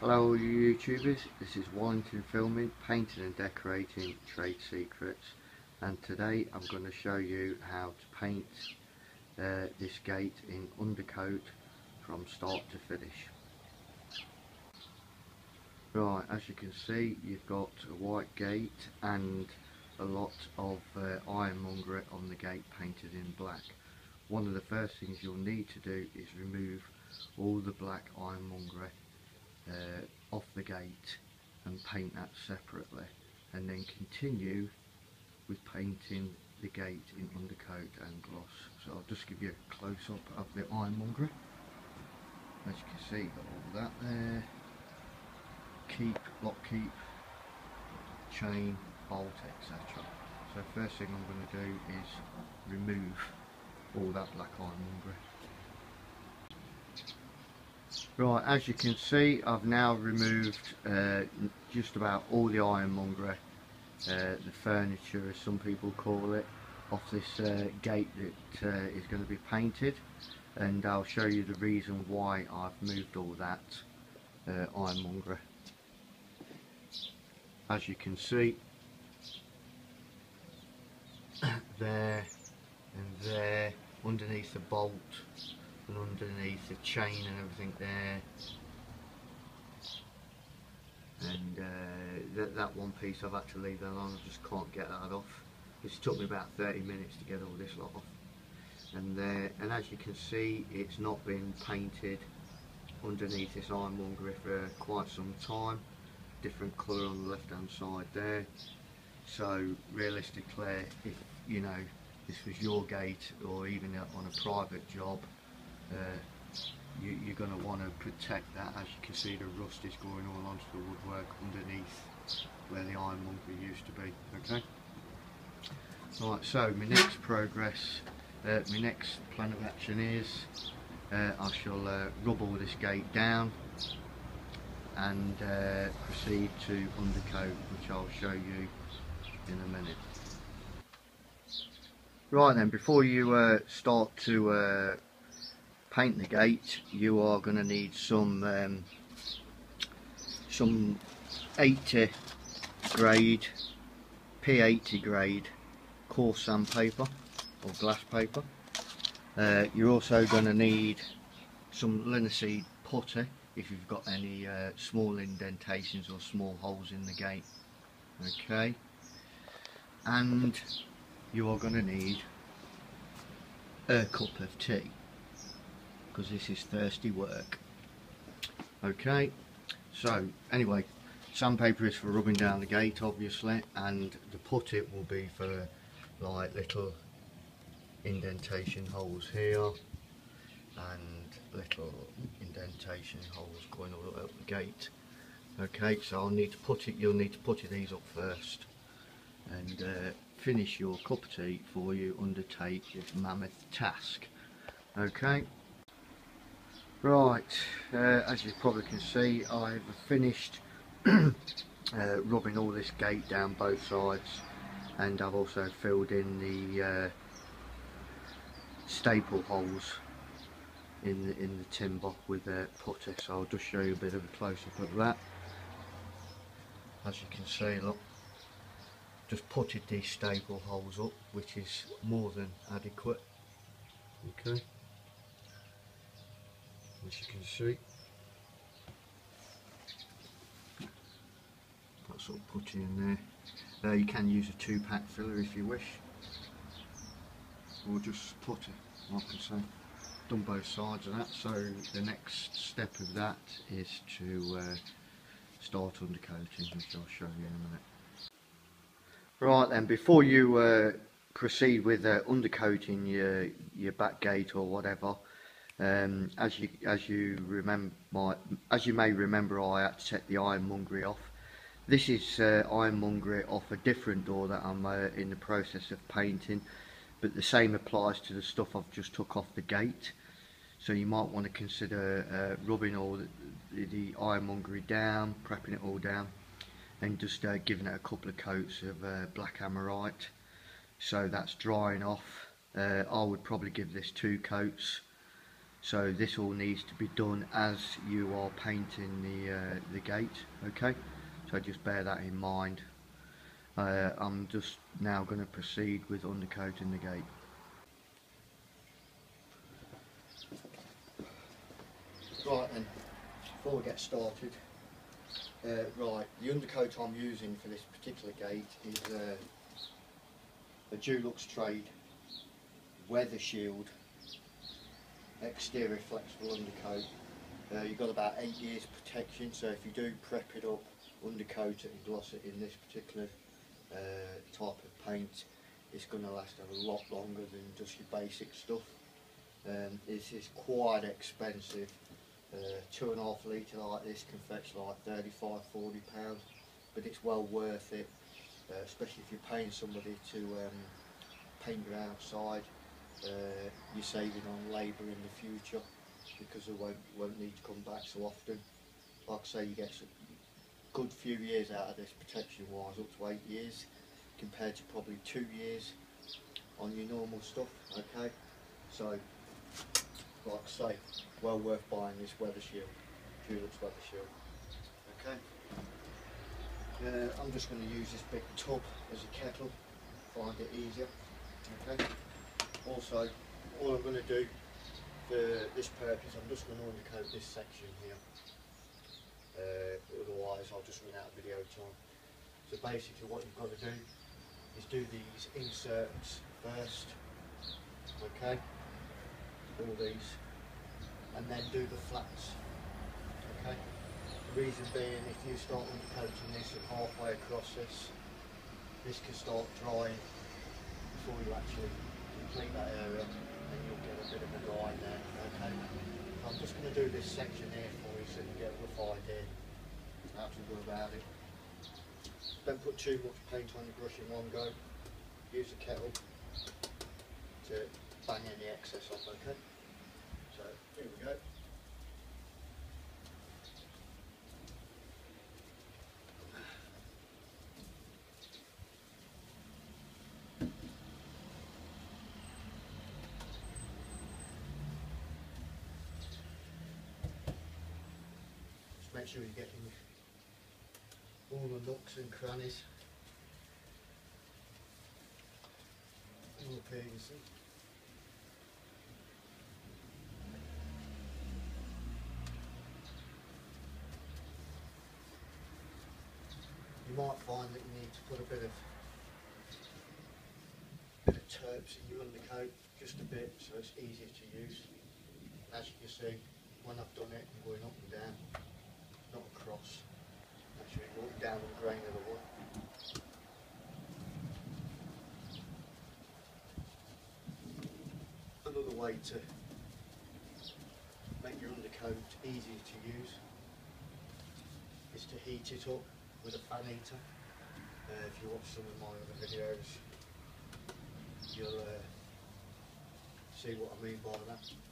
Hello all you YouTubers, this is Wallington Filming, Painting and Decorating Trade Secrets and today I'm going to show you how to paint uh, this gate in undercoat from start to finish. Right, as you can see you've got a white gate and a lot of uh, ironmongery on the gate painted in black. One of the first things you'll need to do is remove all the black ironmongery gate and paint that separately and then continue with painting the gate in undercoat and gloss. So I'll just give you a close-up of the ironmongery as you can see got all that there. Keep, lock keep chain, bolt etc so first thing I'm going to do is remove all that black ironmongery Right, as you can see, I've now removed uh, just about all the ironmongery, uh, the furniture as some people call it, off this uh, gate that uh, is going to be painted and I'll show you the reason why I've moved all that uh, ironmongery. As you can see, there and there, underneath the bolt and underneath the chain and everything there. And uh, that, that one piece I've had to leave on I just can't get that off. It's took me about 30 minutes to get all this lot off. And there and as you can see it's not been painted underneath this ironmongery for quite some time. Different colour on the left hand side there. So realistically if you know this was your gate or even on a private job uh, you, are going to want to protect that. As you can see the rust is going all onto the woodwork underneath where the ironmongery used to be okay? Right so my next progress uh, my next plan of action is uh, I shall uh, rub all this gate down and uh, proceed to undercoat which I'll show you in a minute. Right then before you uh, start to uh, paint the gate you are going to need some um, some 80 grade P80 grade coarse sandpaper or glass paper. Uh, you're also going to need some linseed putty if you've got any uh, small indentations or small holes in the gate. Okay? And you are going to need a cup of tea because this is thirsty work. Okay so anyway sandpaper is for rubbing down the gate obviously and the putty will be for like little indentation holes here and little indentation holes going all up the gate. Okay so I'll need to put it you'll need to put these up first and uh, finish your cup of tea before you undertake this mammoth task. Okay Right, uh, as you probably can see I've finished uh, rubbing all this gate down both sides and I've also filled in the uh, staple holes in the, in the timber with the putty so I'll just show you a bit of a close-up of that. As you can see look just putted these staple holes up which is more than adequate. Okay as you can see. That sort of putty in there. Uh, you can use a two pack filler if you wish. Or just putty, like I say. Done both sides of that, so the next step of that is to uh, start undercoating, which I'll show you in a minute. Right then, before you uh, proceed with uh, undercoating your, your back gate or whatever, um, as you as you remember, as you may remember, I had to take the ironmongery off. This is uh, ironmongery off a different door that I'm uh, in the process of painting, but the same applies to the stuff I've just took off the gate. So you might want to consider uh, rubbing all the, the ironmongery down, prepping it all down, and just uh, giving it a couple of coats of uh, black Hammerite. So that's drying off. Uh, I would probably give this two coats So this all needs to be done as you are painting the uh, the gate. Okay, so just bear that in mind. Uh, I'm just now going to proceed with undercoating the gate. Right then, before we get started, uh, right, the undercoat I'm using for this particular gate is uh, a Dulux Trade Weather Shield exterior flexible undercoat. Uh, you've got about eight years protection, so if you do prep it up, undercoat it and gloss it in this particular uh, type of paint, it's going to last a lot longer than just your basic stuff. Um, this is quite expensive. Uh, two and a half litre like this can fetch like 35 40 pounds but it's well worth it uh, especially if you're paying somebody to um, paint your outside uh, you're saving on labour in the future because they won't, won't need to come back so often like I say you get a good few years out of this protection wise up to eight years compared to probably two years on your normal stuff okay so like I say, well worth buying this weather shield, Dulux weather shield. Okay. Uh, I'm just going to use this big tub as a kettle, find it easier. Okay. Also, all I'm going to do for this purpose, I'm just going to undercoat this section here. Uh, otherwise, I'll just run out of video time. So basically, what you've got to do is do these inserts first. Okay all these and then do the flats okay the reason being if you start undercoating this and halfway across this this can start drying before you actually complete that area and you'll get a bit of a line there. Okay. I'm just going to do this section here for you so you get a rough idea how to go about it. Don't put too much paint on your brush in one go. Use the kettle to bang any excess off, okay? So, here we go. Just make sure you're getting all the nooks and crannies. Here you might find that you need to put a bit of bit of terps in your undercoat, just a bit, so it's easier to use. As you can see, when I've done it, I'm going up and down, across. Down the of the. Another way to make your undercoat easier to use is to heat it up with a fan heater. Uh, if you watch some of my other videos, you'll uh, see what I mean by that.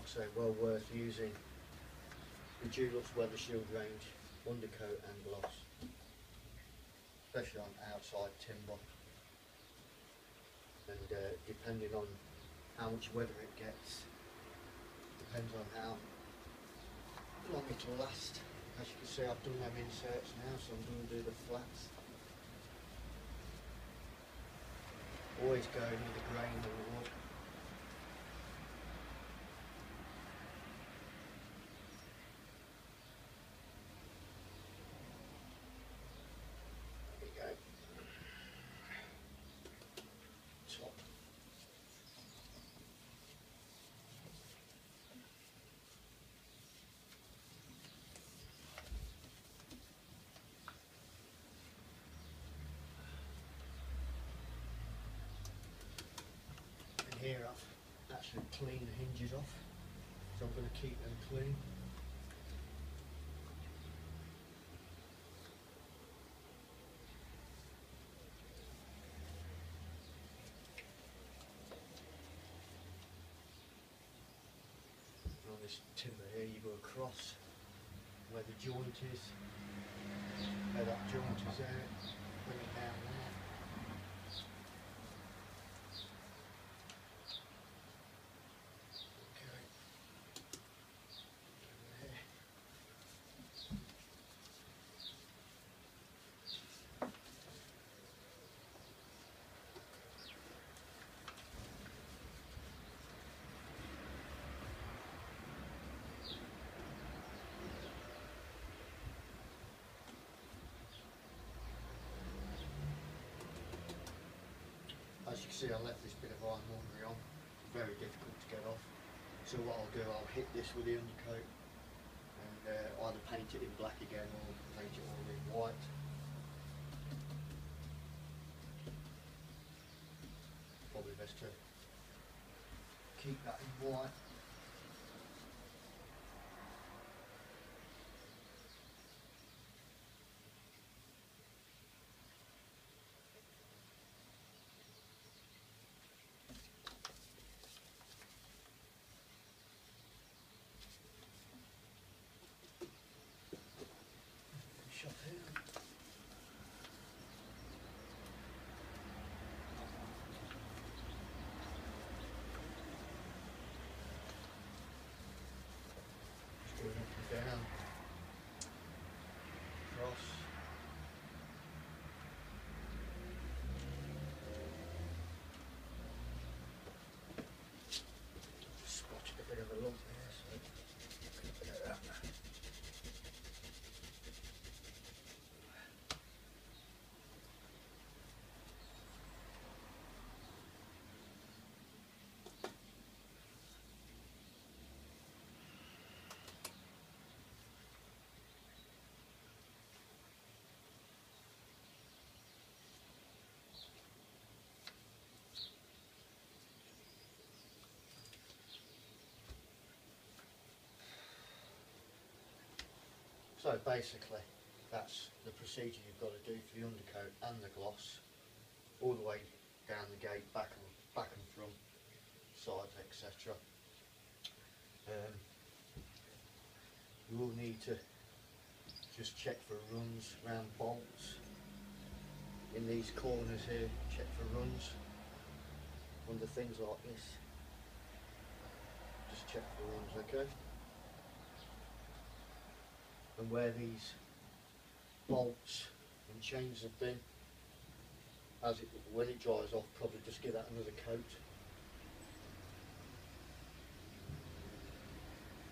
I say, well worth using the Dulux Weather Shield range, undercoat and gloss, especially on outside timber. And uh, depending on how much weather it gets, depends on how long it'll last. As you can see, I've done them inserts now, so I'm going to do the flats. Always go with the grain of the wood. Actually cleaned the hinges off, so I'm going to keep them clean. On this timber here you go across where the joint is, where that joint is there, bring it down there. See, I left this bit of ironmongery on. Very difficult to get off. So what I'll do, I'll hit this with the undercoat and uh, either paint it in black again or paint it all in white. Probably best to keep that in white. So basically, that's the procedure you've got to do for the undercoat and the gloss, all the way down the gate, back and back and front, sides, etc. Um, you will need to just check for runs round bolts in these corners here. Check for runs under things like this. Just check for runs, okay? And where these bolts and chains have been as it when it dries off probably just give that another coat.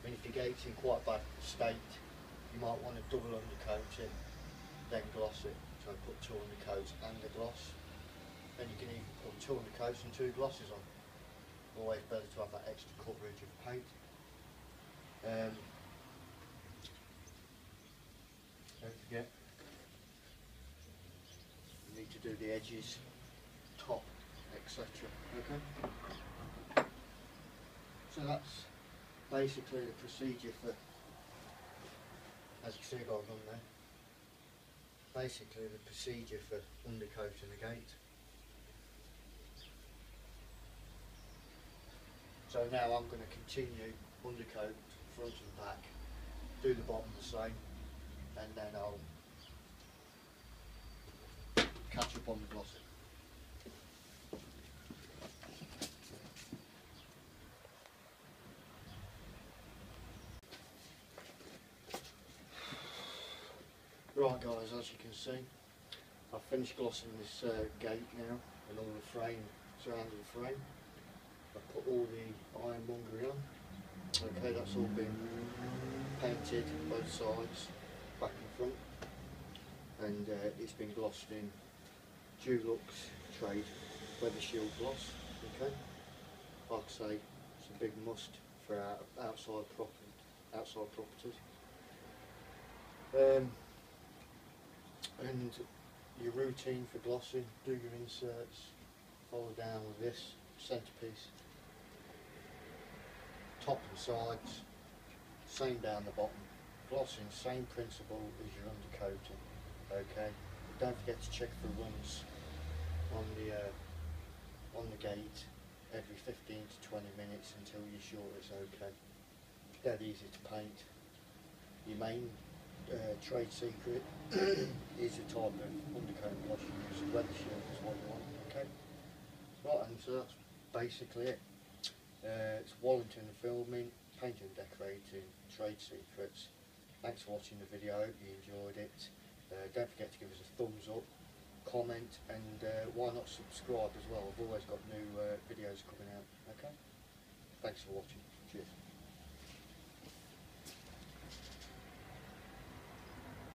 I mean if your gate's in quite bad state you might want to double undercoat it then gloss it. So put two undercoats and a gloss. Then you can even put two undercoats and two glosses on. Always better to have that extra coverage of paint. Um, don't forget, you need to do the edges, top, etc. Okay? So that's basically the procedure for, as you see I've done there, basically the procedure for undercoating the gate. So now I'm going to continue undercoat front and back, do the bottom the same, and then I'll catch up on the glossing. Right guys, as you can see, I've finished glossing this uh, gate now and all the frame, surrounding the frame. I've put all the ironmongery on. Okay, that's all been painted both sides. And uh, it's been glossed in Dulux Trade Weather Shield gloss. Okay, like I say, it's a big must for our outside property, outside properties. Um, and your routine for glossing, do your inserts, follow down with this centerpiece, top and sides, same down the bottom, glossing, same principle as your undercoating, okay? Don't forget to check for runs on the, uh, on the gate every 15 to 20 minutes until you're sure it's okay. Dead easy to paint. Your main uh, trade secret is a type of undercoat you use. Weather shield is what you want, okay? Right, and so that's basically it. Uh, it's Wallington and Filming, Painting and Decorating, Trade Secrets. Thanks for watching the video, I hope you enjoyed it. Uh, don't forget to give us a thumbs up, comment, and uh, why not subscribe as well. I've always got new uh, videos coming out, okay? Thanks for watching. Cheers.